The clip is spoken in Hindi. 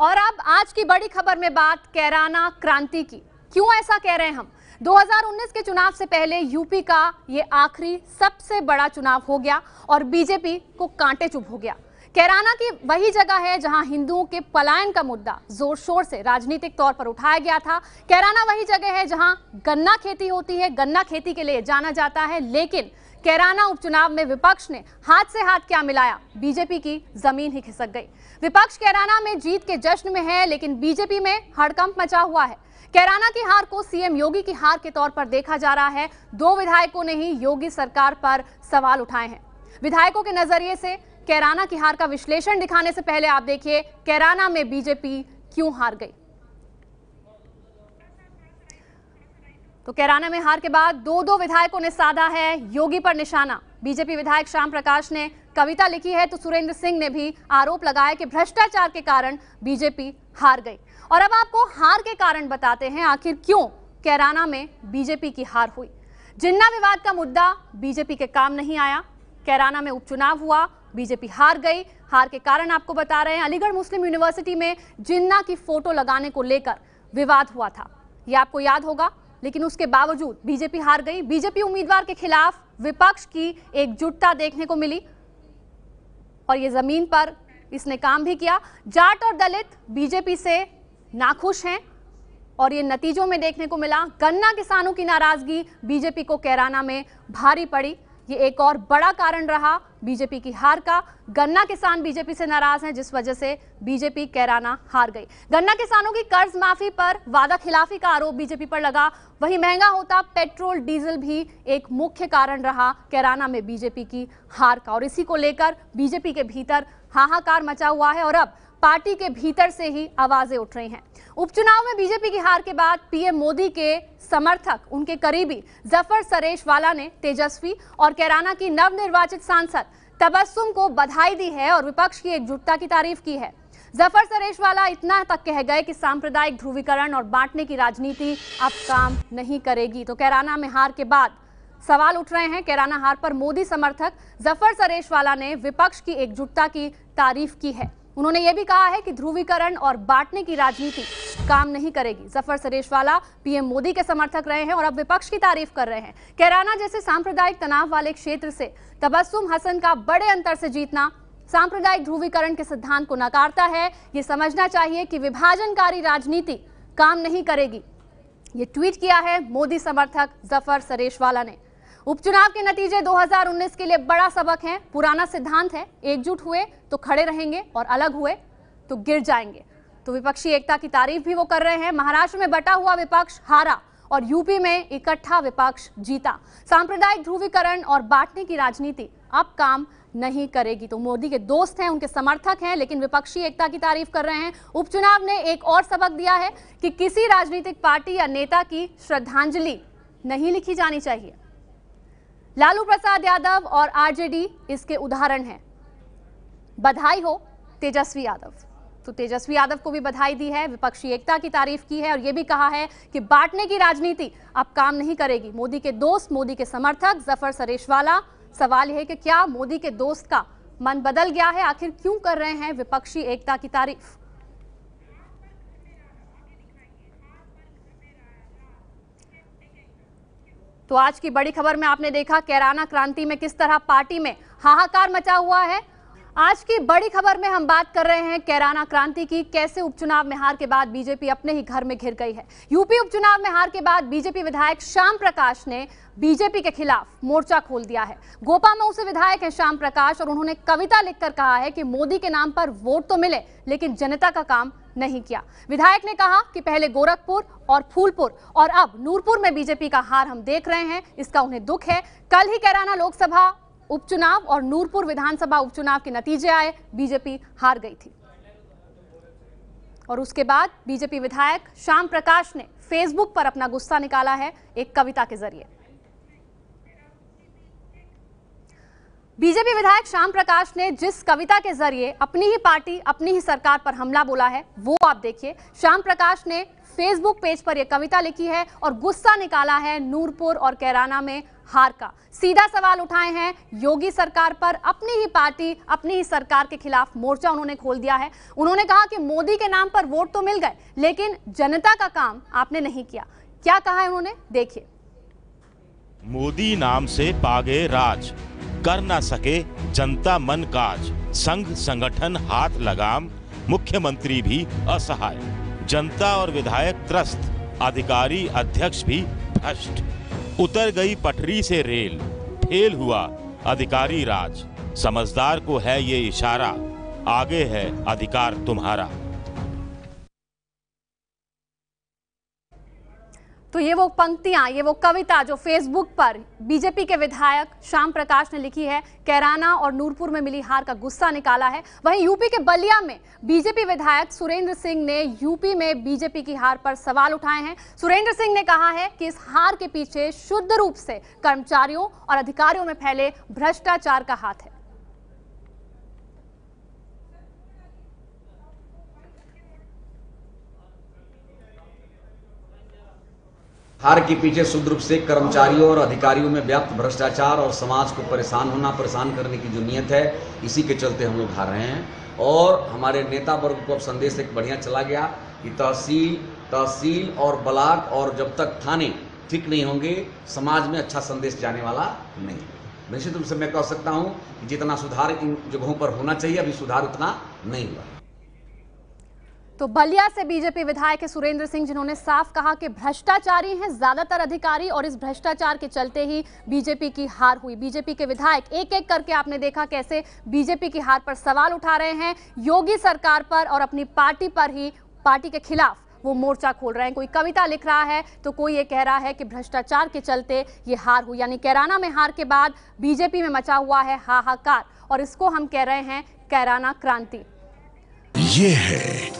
और अब आज की बड़ी खबर में बात कैराना क्रांति की। क्यों ऐसा कह रहे हैं हम? 2019 के चुनाव से पहले यूपी का ये आखिरी सबसे बड़ा चुनाव हो गया और बीजेपी को कांटे चुप हो गया। कैराना की वही जगह है जहाँ हिंदुओं के पलायन का मुद्दा ज़ोर शोर से राजनीतिक तौर पर उठाया गया था। कैराना वही जगह है जहाँ गन्ना खेती होती है, गन्ना खेती के लिए जाना जाता है, लेकिन कैराना उपचुनाव में विपक्ष ने हाथ से हाथ क्या मिलाया? बीजेपी की ज़मीन ही खिसक गई। विपक्ष कैराना में जीत के जश्न में है, लेकिन बीजेपी में हड़कंप मचा हुआ है। कैराना की हार को सीएम योगी की हार के तौर पर देखा जा रहा है। दो विधायकों ने ही योगी सरकार पर सवाल उठाए हैं। विधायकों के नज़रिए से कैराना की हार का विश्लेषण दिखाने से पहले आप देखिए, कैराना में बीजेपी क्यों हार गई? तो कैराना में हार के बाद दो दो विधायकों ने साधा है, योगी पर निशाना। बीजेपी विधायक श्याम प्रकाश ने कविता लिखी है तो सुरेंद्र सिंह ने भी आरोप लगाया कि भ्रष्टाचार के कारण बीजेपी हार गई। और अब आपको हार के कारण बताते हैं, आखिर क्यों कैराना में बीजेपी की हार हुई? जिन्ना विवाद का मुद्दा बीजेपी के काम नहीं आया, कैराना में उपचुनाव हुआ बीजेपी हार गई। हार के कारण आपको बता रहे हैं, अलीगढ़ मुस्लिम यूनिवर्सिटी में जिन्ना की फ़ोटो लगाने को लेकर विवाद हुआ था। ये आपको याद होगा, लेकिन उसके बावजूद बीजेपी हार गई। बीजेपी उम्मीदवार के खिलाफ विपक्ष की एकजुटता देखने को मिली और ये ज़मीन पर इसने काम भी किया। जाट और दलित बीजेपी से नाखुश हैं और ये नतीजों में देखने को मिला। गन्ना किसानों की नाराज़गी बीजेपी को कैराना में भारी पड़ी। ये एक और बड़ा कारण रहा बीजेपी की हार का। गन्ना किसान बीजेपी से नाराज़ हैं, जिस वजह से बीजेपी कैराना हार गई। गन्ना किसानों की कर्ज माफ़ी पर वादा खिलाफी का आरोप बीजेपी पर लगा। वही महँगा होता पेट्रोल, डीजल भी एक मुख्य कारण रहा कैराना में बीजेपी की हार का। और इसी को लेकर बीजेपी के भीतर हाहाकार मचा हुआ है। और अब पार्टी के भीतर से ही आवाज़ें उठ रही हैं। उपचुनाव में बीजेपी की हार के बाद पीएम मोदी के समर्थक, उनके करीबी ज़फ़र सरेश वाला ने तेजस्वी और कैराना की नवनिर्वाचित सांसद तबस्सुम को बधाई दी है और विपक्ष की एकजुटता की तारीफ़ की है। ज़फ़र सरेश वाला इतना तक कह गए कि सांप्रदायिक ध्रुवीकरण और बांटने की राजनीति अब काम नहीं करेगी। तो कैराना में हार के बाद सवाल उठ रहे हैं। कैराना हार पर मोदी समर्थक ज़फ़र सरेश वाला ने विपक्ष की एकजुटता की तारीफ़ की है। उन्होंने ये भी कहा है कि ध्रुवीकरण और बांटने की राजनीति काम नहीं करेगी। ज़फ़र सरेशवाला, पीएम मोदी के समर्थक रहे हैं और अब विपक्ष की तारीफ़ कर रहे हैं। कैराना जैसे सांप्रदायिक तनाव वाले क्षेत्र से तबस्सुम हसन का बड़े अंतर से जीतना सांप्रदायिक ध्रुवीकरण के सिद्धांत को नकारता है। ये समझना चाहिए कि विभाजनकारी राजनीति काम नहीं करेगी। ये ट्वीट किया है मोदी समर्थक ज़फ़र सरेशवाला ने। उपचुनाव के नतीजे 2019 के लिए बड़ा सबक है, पुराना सिद्धांत है, एकजुट हुए तो खड़े रहेंगे और अलग हुए तो गिर जाएँगे। तो विपक्षी एकता की तारीफ़ भी वो कर रहे हैं, महाराष्ट्र में बटा हुआ विपक्ष हारा और यूपी में इकट्ठा विपक्ष जीता। सांप्रदायिक ध्रुवीकरण और बांटने की राजनीति अब काम नहीं करेगी। तो मोदी के दोस्त हैं, उनके समर्थक हैं, लेकिन विपक्षी एकता की तारीफ़ कर रहे हैं। उपचुनाव ने एक और सबक दिया है कि किसी राजनीतिक पार्टी या नेता की श्रद्धांजलि नहीं लिखी जानी चाहिए। लालू प्रसाद यादव और आरजेडी इसके उदाहरण हैं। बधाई हो तेजस्वी यादव। तो तेजस्वी यादव को भी बधाई दी है, विपक्षी एकता की तारीफ़ की है और यह भी कहा है कि बांटने की राजनीति अब काम नहीं करेगी। मोदी के दोस्त, मोदी के समर्थक ज़फ़र सरेशवाला, सवाल यह है कि क्या मोदी के दोस्त का मन बदल गया है? आखिर क्यों कर रहे हैं विपक्षी एकता की तारीफ़? तो आज की बड़ी खबर में आपने देखा, कैराना क्रांति में किस तरह पार्टी में हाहाकार मचा हुआ है। आज की बड़ी खबर में हम बात कर रहे हैं कैराना क्रांति की। कैसे उपचुनाव में हार के बाद बीजेपी अपने ही घर में घिर गई है? यूपी उपचुनाव में हार के बाद बीजेपी विधायक श्याम प्रकाश ने बीजेपी के खिलाफ मोर्चा खोल दिया है। गोपा मऊ से विधायक है श्याम प्रकाश और उन्होंने कविता लिखकर कहा है कि मोदी के नाम पर वोट तो मिले, लेकिन जनता का काम नहीं किया। विधायक ने कहा कि पहले गोरखपुर और फूलपुर और अब नूरपुर में बीजेपी का हार हम देख रहे हैं, इसका उन्हें दुख है। कल ही कैराना लोकसभा उपचुनाव और नूरपुर विधानसभा उपचुनाव के नतीजे आए, बीजेपी हार गई थी। और उसके बाद बीजेपी विधायक श्याम प्रकाश ने फेसबुक पर अपना गुस्सा निकाला है एक कविता के ज़रिए। बीजेपी विधायक श्याम प्रकाश ने जिस कविता के ज़रिए अपनी ही पार्टी, अपनी ही सरकार पर हमला बोला है, वो आप देखिए। श्याम प्रकाश ने फेसबुक पेज पर यह कविता लिखी है और गुस्सा निकाला है नूरपुर और कैराना में हार का। सीधा सवाल उठाए हैं, योगी सरकार पर अपनी ही पार्टी, अपनी ही सरकार के खिलाफ मोर्चा उन्होंने खोल दिया है। उन्होंने कहा कि मोदी के नाम पर वोट तो मिल गए, लेकिन जनता का काम आपने नहीं किया। क्या कहा है उन्होंने? देखिए। मोदी नाम से पागे राज, कर ना सके जनता मन काज। संघ संगठन हाथ लगाम, मुख्यमंत्री भी असहाय। जनता और विधायक त्रस्त, अधिकारी अध्यक्ष भी भ्रष्ट। उतर गई पटरी से रेल। फेल हुआ, अधिकारी राज। समझदार को है ये इशारा। आगे है अधिकार तुम्हारा। तो ये वो पंक्तियाँ, ये वो कविता जो फेसबुक पर बीजेपी के विधायक श्याम प्रकाश ने लिखी है, कैराना और नूरपुर में मिली हार का गुस्सा निकाला है। वहीं यूपी के बलिया में बीजेपी विधायक सुरेंद्र सिंह ने यूपी में बीजेपी की हार पर सवाल उठाए हैं। सुरेंद्र सिंह ने कहा है कि इस हार के पीछे शुद्ध रूप से कर्मचारियों और अधिकारियों में फैले भ्रष्टाचार का हाथ है। हार के पीछे शुद्ध रूप से कर्मचारियों और अधिकारियों में व्याप्त भ्रष्टाचार और समाज को परेशान होना, परेशान करने की जो नीयत है, इसी के चलते हम लोग हार रहे हैं। और हमारे नेता वर्ग को अब संदेश एक बढ़िया चला गया कि तहसील तहसील और ब्लाक और जब तक थाने ठीक नहीं होंगे, समाज में अच्छा संदेश जाने वाला नहीं। निश्चित रूप से मैं कह सकता हूँ कि जितना सुधार इन जगहों पर होना चाहिए, अभी सुधार उतना नहीं हुआ। तो बलिया से बीजेपी विधायक सुरेंद्र सिंह, जिन्होंने साफ़ कहा कि भ्रष्टाचारी हैं, ज़्यादातर अधिकारी, और इस भ्रष्टाचार के चलते ही बीजेपी की हार हुई। बीजेपी के विधायक एक एक करके आपने देखा कैसे बीजेपी की हार पर सवाल उठा रहे हैं। योगी सरकार पर और अपनी पार्टी पर ही, पार्टी के खिलाफ वो मोर्चा खोल रहे हैं। कोई कविता लिख रहा है तो कोई ये कह रहा है कि भ्रष्टाचार के चलते ये हार हुई। यानी कैराना में हार के बाद बीजेपी में मचा हुआ है हाहाकार, और इसको हम कह रहे हैं कैराना क्रांति। ये है